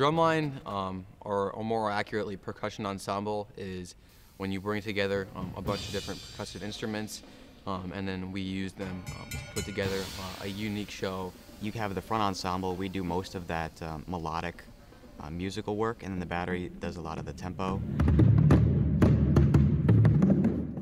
drumline, um, or, or more accurately, percussion ensemble, is when you bring together um, a bunch of different percussive instruments, um, and then we use them um, to put together uh, a unique show. You have the front ensemble. We do most of that um, melodic uh, musical work, and then the battery does a lot of the tempo.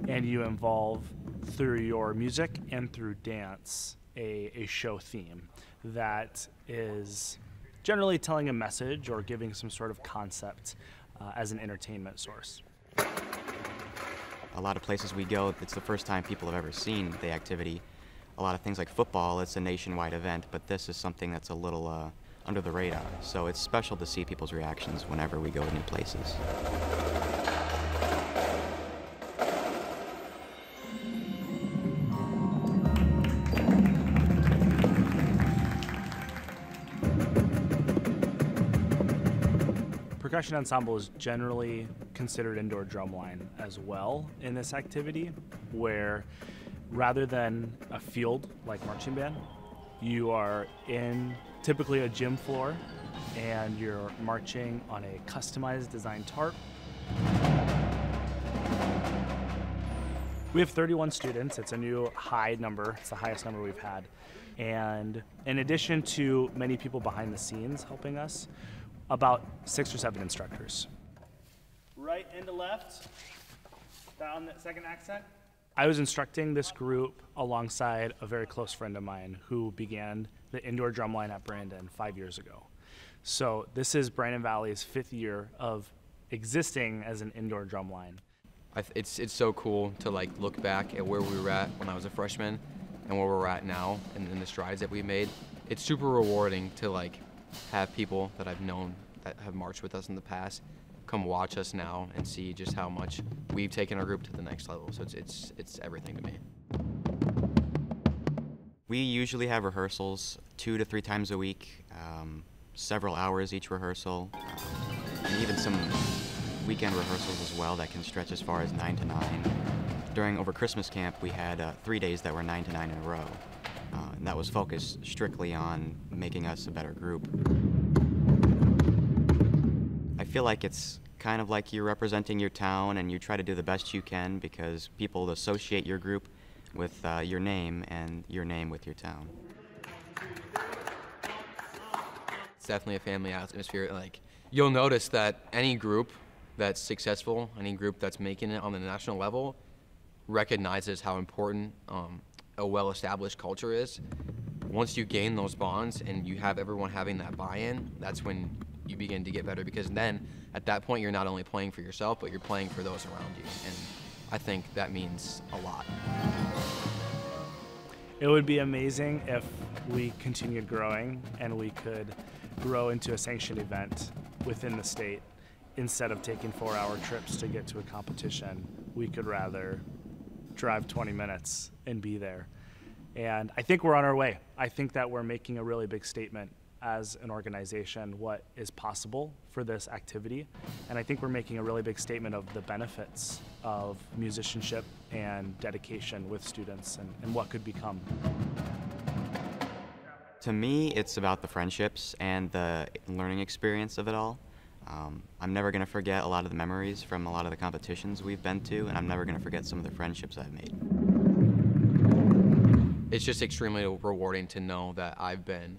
And you involve through your music and through dance a, a show theme that is generally telling a message or giving some sort of concept uh, as an entertainment source. A lot of places we go, it's the first time people have ever seen the activity. A lot of things like football, it's a nationwide event, but this is something that's a little uh, under the radar. So it's special to see people's reactions whenever we go to new places. Percussion ensemble is generally considered indoor drumline as well in this activity, where rather than a field like marching band, you are in typically a gym floor and you're marching on a customized design tarp. We have 31 students. It's a new high number. It's the highest number we've had. And in addition to many people behind the scenes helping us, about six or seven instructors. Right into left, down the second accent. I was instructing this group alongside a very close friend of mine who began the indoor drumline at Brandon five years ago. So this is Brandon Valley's fifth year of existing as an indoor drumline. Th- it's it's so cool to like look back at where we were at when I was a freshman, and where we're at now, and, and the strides that we made. It's super rewarding to like have people that I've known that have marched with us in the past come watch us now and see just how much we've taken our group to the next level. So it's it's it's everything to me. We usually have rehearsals two to three times a week, um, several hours each rehearsal, um, and even some weekend rehearsals as well that can stretch as far as 9 to 9. During over Christmas camp, we had uh, three days that were 9 to 9 in a row, uh, and that was focused strictly on making us a better group. I feel like it's kind of like you're representing your town and you try to do the best you can because people associate your group with uh, your name and your name with your town. It's definitely a family atmosphere. Like you'll notice that any group that's successful, any group that's making it on the national level, recognizes how important um, a well-established culture is. Once you gain those bonds and you have everyone having that buy-in, that's when you begin to get better because then at that point you're not only playing for yourself but you're playing for those around you and I think that means a lot. It would be amazing if we continued growing and we could grow into a sanctioned event within the state. Instead of taking four hour trips to get to a competition, we could rather drive 20 minutes and be there. And I think we're on our way. I think that we're making a really big statement as an organization what is possible for this activity. And I think we're making a really big statement of the benefits of musicianship and dedication with students and, and what could become. To me, it's about the friendships and the learning experience of it all. Um, I'm never going to forget a lot of the memories from a lot of the competitions we've been to, and I'm never going to forget some of the friendships I've made. It's just extremely rewarding to know that I've been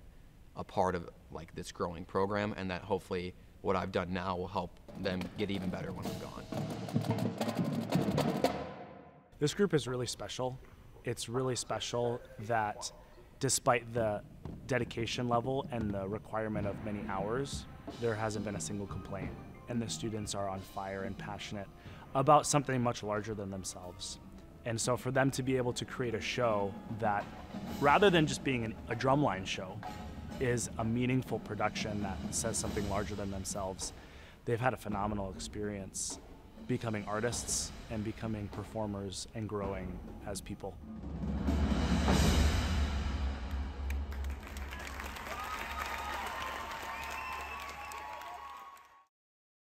a part of like this growing program and that hopefully what I've done now will help them get even better when I'm gone. This group is really special. It's really special that despite the dedication level and the requirement of many hours, there hasn't been a single complaint. And the students are on fire and passionate about something much larger than themselves. And so for them to be able to create a show that, rather than just being an, a drumline show, is a meaningful production that says something larger than themselves, they've had a phenomenal experience becoming artists and becoming performers and growing as people.